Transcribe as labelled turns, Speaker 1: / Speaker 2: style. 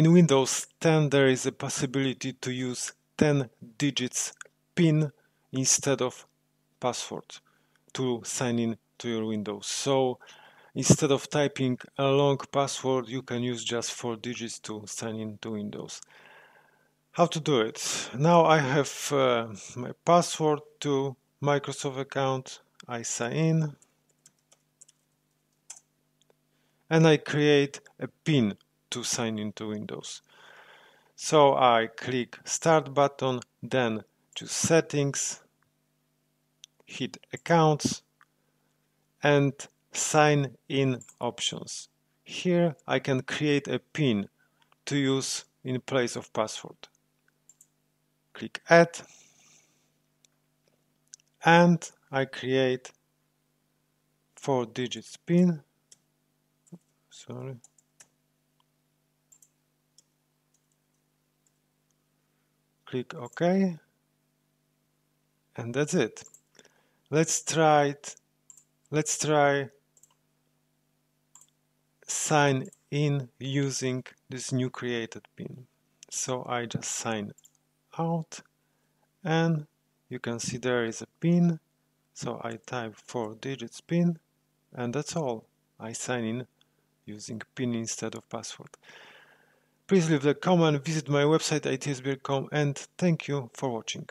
Speaker 1: in Windows 10 there is a possibility to use 10 digits PIN instead of password to sign in to your Windows. So instead of typing a long password, you can use just four digits to sign in to Windows. How to do it? Now I have uh, my password to Microsoft account. I sign in and I create a PIN to sign into Windows. So I click Start button, then choose Settings, hit Accounts, and Sign In options. Here I can create a PIN to use in place of password. Click Add, and I create four digits PIN. Sorry. Click OK. And that's it. Let's try it. Let's try sign in using this new created pin. So I just sign out. And you can see there is a pin. So I type four digits pin. And that's all. I sign in using pin instead of password Please leave a comment, visit my website itesbjerg.com and thank you for watching.